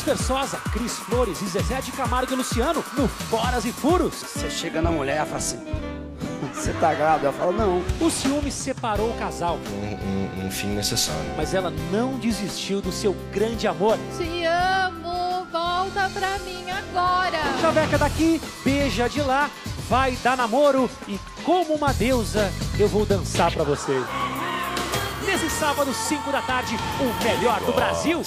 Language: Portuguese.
Alex Versosa, Cris Flores e Zezé de Camargo e Luciano no Foras e Furos. Você chega na mulher e fala assim: Você tá grávida? Ela fala: Não. O ciúme separou o casal, Um, um, um fim necessário. mas ela não desistiu do seu grande amor. Te amo, volta pra mim agora. Chaveca daqui, beija de lá, vai dar namoro e como uma deusa eu vou dançar pra você. Nesse sábado, 5 da tarde, o melhor do Brasil.